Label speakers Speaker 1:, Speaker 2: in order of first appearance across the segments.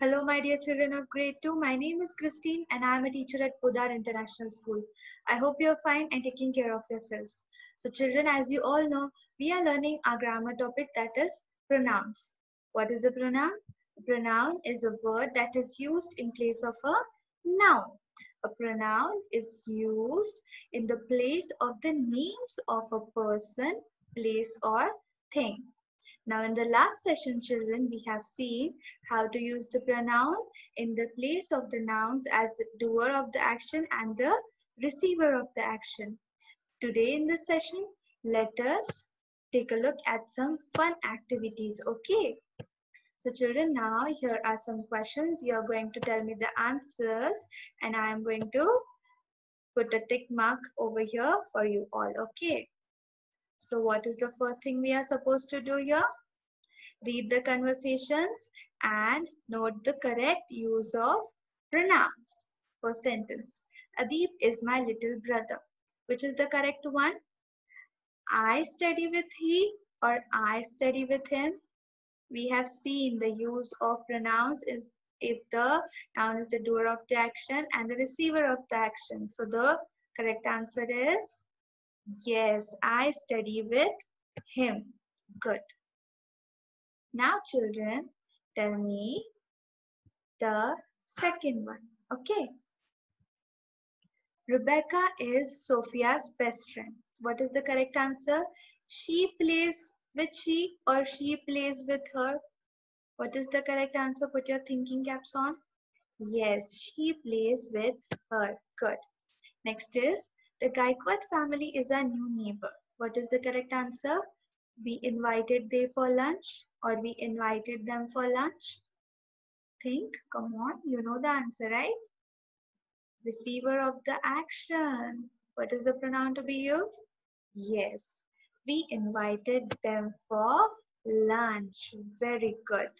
Speaker 1: Hello, my dear children of grade 2. My name is Christine and I am a teacher at Podar International School. I hope you are fine and taking care of yourselves. So, children, as you all know, we are learning our grammar topic that is pronouns. What is a pronoun? A pronoun is a word that is used in place of a noun. A pronoun is used in the place of the names of a person, place, or thing. Now in the last session children we have seen how to use the pronoun in the place of the nouns as the doer of the action and the receiver of the action. Today in this session let us take a look at some fun activities okay. So children now here are some questions you are going to tell me the answers and I am going to put a tick mark over here for you all okay. So what is the first thing we are supposed to do here? Read the conversations and note the correct use of pronouns for sentence. Adib is my little brother. Which is the correct one? I study with he or I study with him. We have seen the use of pronouns is if the noun is the doer of the action and the receiver of the action. So the correct answer is Yes, I study with him. Good. Now children, tell me the second one. Okay. Rebecca is Sophia's best friend. What is the correct answer? She plays with she or she plays with her. What is the correct answer? Put your thinking caps on. Yes, she plays with her. Good. Next is the Gaikwad family is our new neighbor. What is the correct answer? We invited they for lunch or we invited them for lunch. Think, come on, you know the answer, right? Receiver of the action. What is the pronoun to be used? Yes, we invited them for lunch. Very good.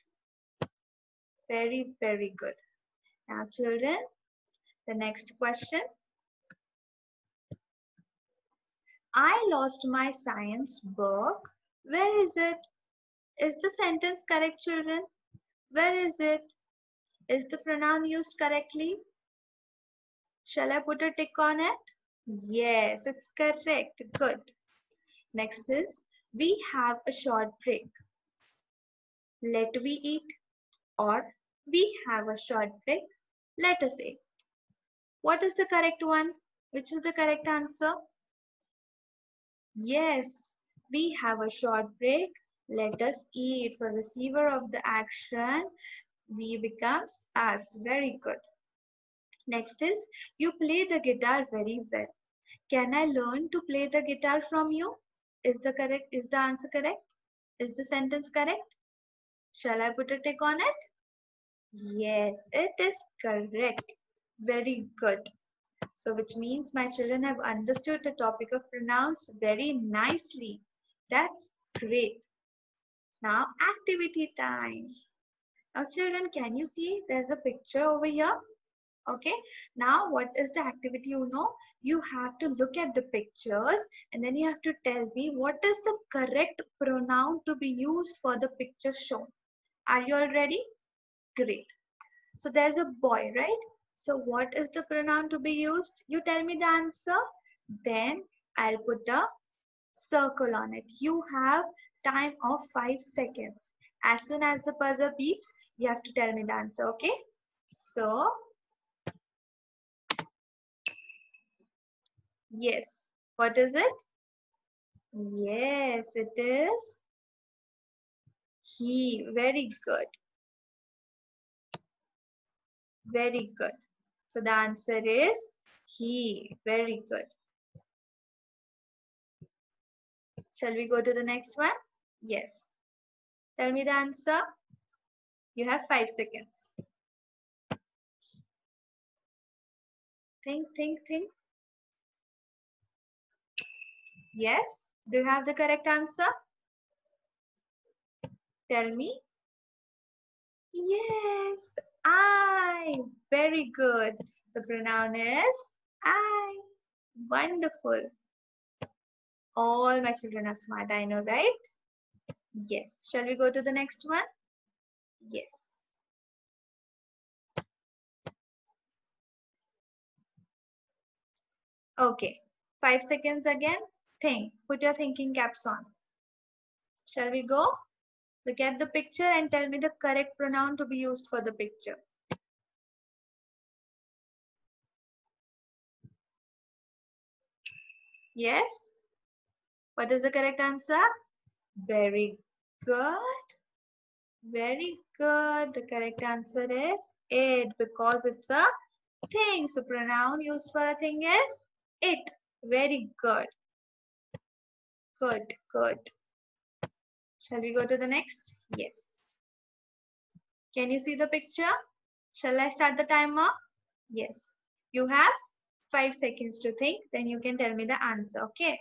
Speaker 1: Very, very good. Now, children, the next question. I lost my science book. Where is it? Is the sentence correct, children? Where is it? Is the pronoun used correctly? Shall I put a tick on it? Yes, it's correct. Good. Next is, we have a short break. Let we eat or we have a short break. Let us eat. What is the correct one? Which is the correct answer? Yes, we have a short break. Let us eat. For receiver of the action, we becomes us. Very good. Next is, you play the guitar very well. Can I learn to play the guitar from you? Is the correct? Is the answer correct? Is the sentence correct? Shall I put a tick on it? Yes, it is correct. Very good. So which means my children have understood the topic of pronouns very nicely. That's great. Now activity time. Now children, can you see there's a picture over here? Okay. Now what is the activity you know? You have to look at the pictures and then you have to tell me what is the correct pronoun to be used for the picture shown. Are you all ready? Great. So there's a boy, right? So what is the pronoun to be used? You tell me the answer. Then I'll put a circle on it. You have time of 5 seconds. As soon as the buzzer beeps, you have to tell me the answer, okay? So, yes. What is it? Yes, it is he. Very good. Very good. So the answer is he. Very good. Shall we go to the next one? Yes. Tell me the answer. You have five seconds. Think, think, think. Yes. Do you have the correct answer? Tell me. Yes, I. Very good. The pronoun is I. Wonderful. All my children are smart, I know, right? Yes. Shall we go to the next one? Yes. Okay. Five seconds again. Think. Put your thinking caps on. Shall we go? Look at the picture and tell me the correct pronoun to be used for the picture. Yes? What is the correct answer? Very good. Very good. The correct answer is it because it's a thing. So pronoun used for a thing is it. Very good. Good, good. Shall we go to the next? Yes. Can you see the picture? Shall I start the timer? Yes. You have five seconds to think. Then you can tell me the answer. Okay.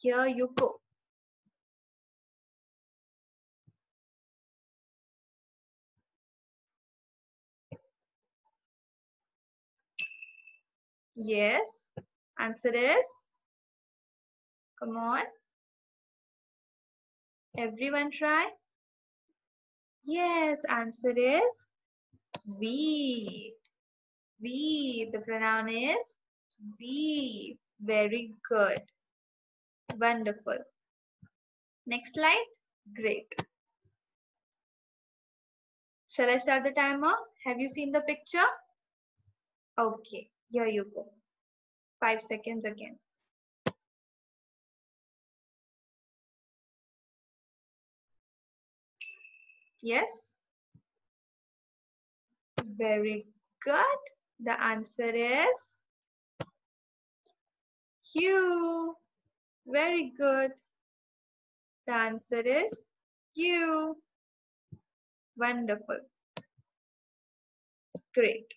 Speaker 1: Here you go. Yes. Answer is? Come on. Everyone try. Yes, answer is we. We. The pronoun is we. Very good. Wonderful. Next slide. Great. Shall I start the timer? Have you seen the picture? Okay, here you go. Five seconds again. Yes? Very good. The answer is you. Very good. The answer is you. Wonderful. Great.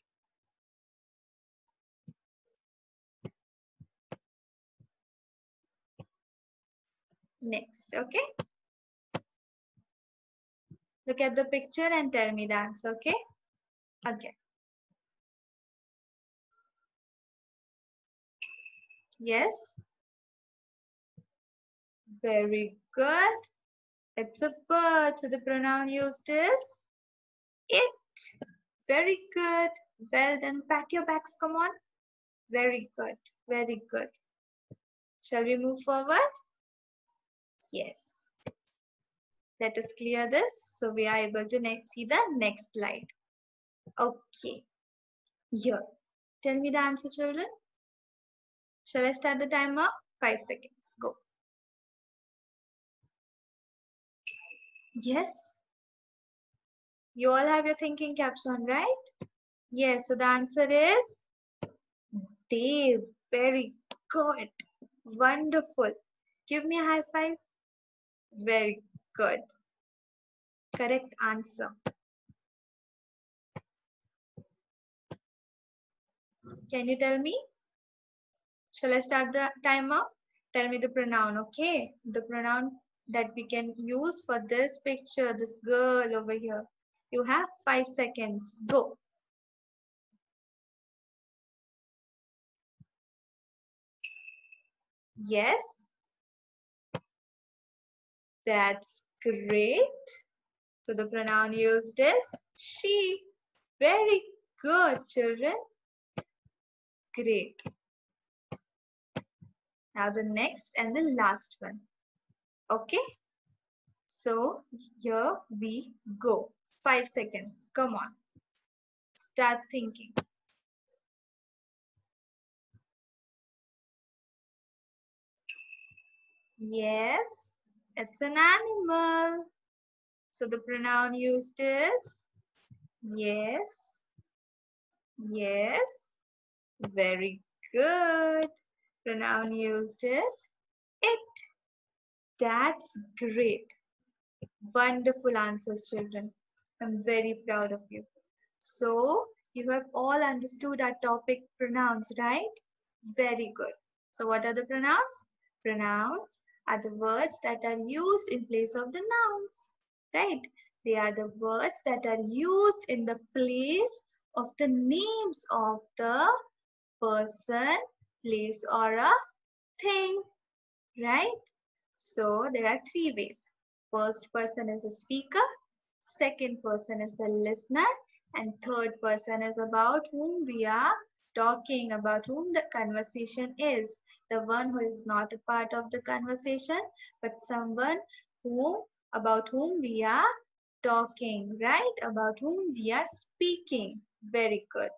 Speaker 1: Next, okay? Look at the picture and tell me the answer, okay? Again. Yes? Very good. It's a bird. So the pronoun used is it. Very good. Well done. Pack your bags. Come on. Very good. Very good. Shall we move forward? Yes. Let us clear this so we are able to next see the next slide. Okay. Here. Tell me the answer, children. Shall I start the timer? Five seconds. Go. Yes. You all have your thinking caps on, right? Yes. So the answer is Dave. Very good. Wonderful. Give me a high five. Very good. Correct answer. Can you tell me? Shall I start the timer? Tell me the pronoun, okay? The pronoun that we can use for this picture, this girl over here. You have five seconds. Go. Yes. That's great. So the pronoun used is she. Very good, children. Great. Now the next and the last one. Okay. So here we go. Five seconds. Come on. Start thinking. Yes, it's an animal. So the pronoun used is yes, yes, very good. Pronoun used is it. That's great. Wonderful answers, children. I'm very proud of you. So you have all understood our topic pronouns, right? Very good. So what are the pronouns? Pronouns are the words that are used in place of the nouns, right? They are the words that are used in the place of the names of the person, place or a thing, right? So there are three ways. First person is the speaker, second person is the listener, and third person is about whom we are talking about whom the conversation is. The one who is not a part of the conversation, but someone who about whom we are talking, right? About whom we are speaking. Very good.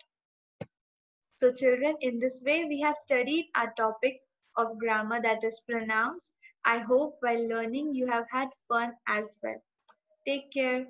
Speaker 1: So children, in this way, we have studied our topic of grammar that is pronouns. I hope while learning you have had fun as well. Take care.